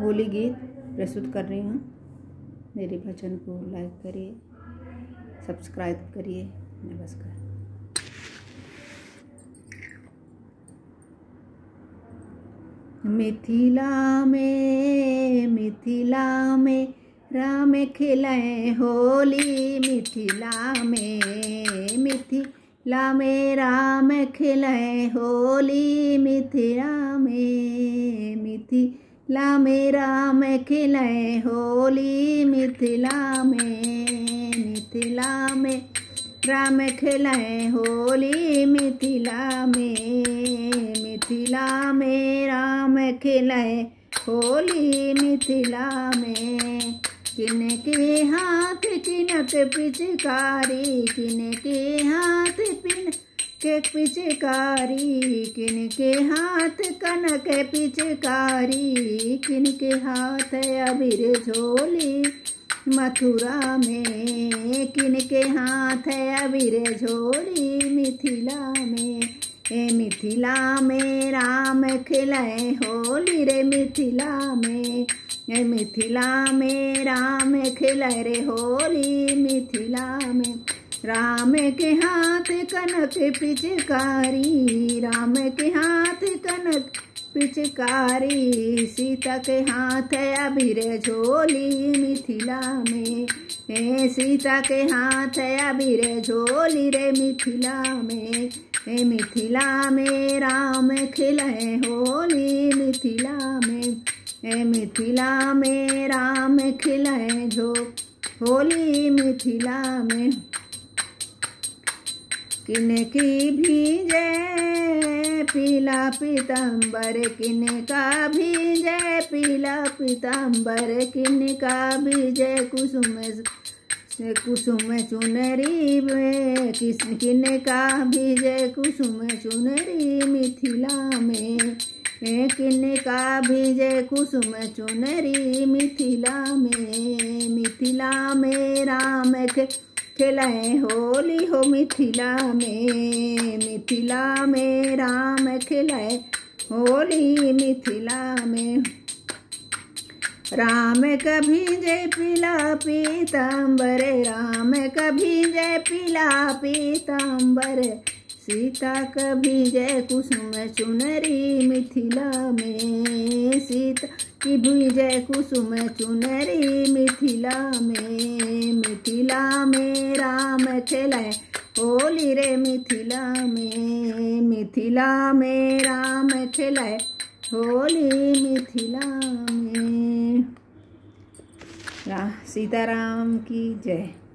होली गीत प्रस्तुत कर रही हूँ। मेरे भजन को लाइक करिए सब्सक्राइब करिए, नमस्कार। मिथिला में मिथिला में राम खिलाए होली। मिथिला में मिथिला में राम खिलाए होली। मिथिला में मिथिला में राम खिलाए होली मिथिला में मिथिला में राम खिलाए होली मिथिला में मिथिला में राम खिलाए होली मिथिला में। किन के हाथ किनक पिचकारी किन के हाथ पिन के पिचकारी किन के हाथ कनक पिचकारी किन के हाथ अबीर झोली, मथुरा में किन के हाथ अबीर झोली, मिथिला में, ए मिथिला में राम खिलाए होली रे मिथिला में, ए मिथिला में राम खिलाए रे होली, मिथिला में। राम के हाथ कनक पिचकारी, राम के हाथ कनक पिचकारी, सीता के हाथ अबीर झोली मिथिला में। ए, सीता के हाथ अबीर झोली रे मिथिला में। ए, मिथिला में राम खिलाए होली मिथिला में। ए, मिथिला में राम खिलाए झो होली मिथिला में। किन की भीजे? पीला पीताम्बर किन का भीजे? पीला किन का भीजे? कुसुम कुसुम चुनरी में किस किन का भीजे? कुसुम चुनरी मिथिला में। किन का भीजे? कुसुम चुनरी मिथिला में। मिथिला में राम के खिलाए होली हो मिथिला में मिथिला में राम खिलाए होली मिथिला में। राम कभी जय पीला पीताम्बर राम कभी जय पिला पीताम्बर सीता कभी जय कुसुम चुनरी मिथिला में। सीता की भी जय कुसुम चुनरी मिथिला में। मिथिला में राम खेलाए होली रे मिथिला में मिथिला में राम खेलाए होली मिथिला में। सीताराम की जय।